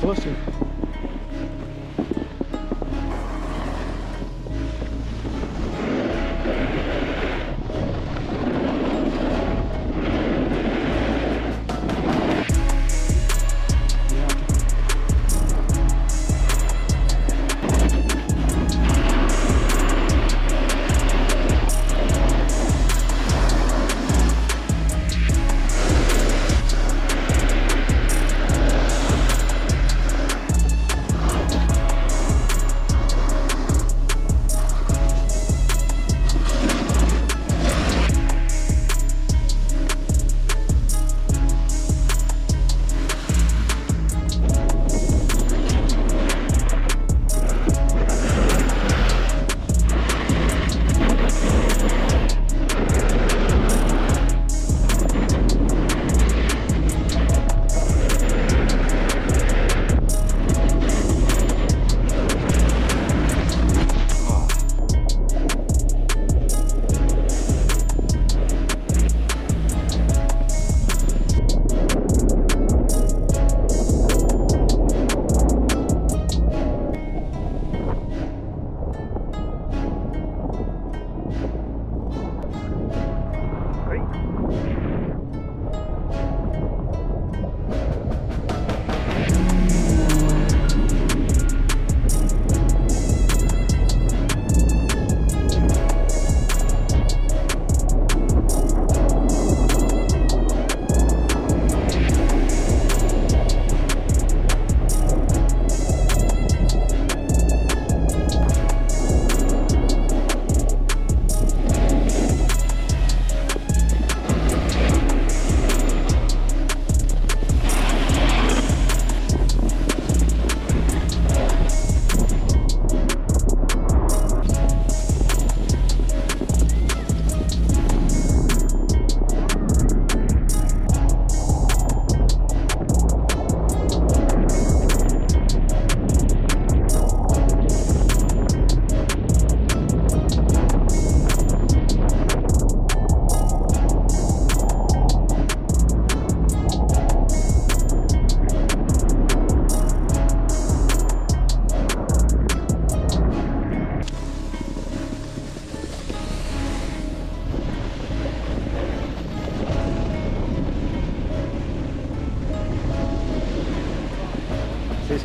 fosse.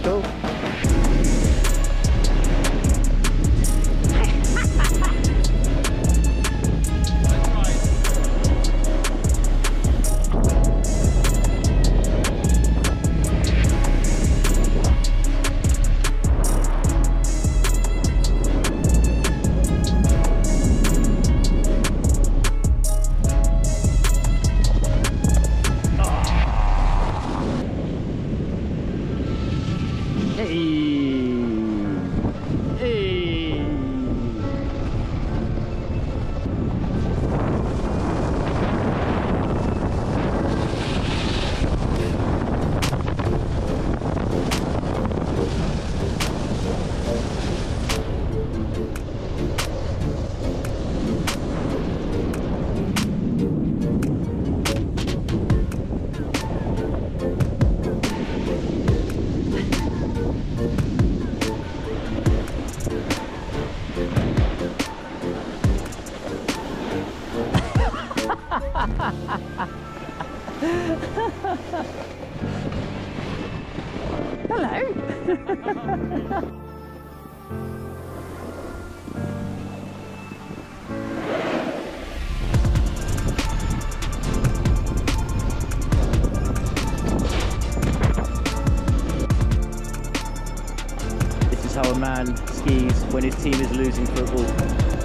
show. y skis when his team is losing football.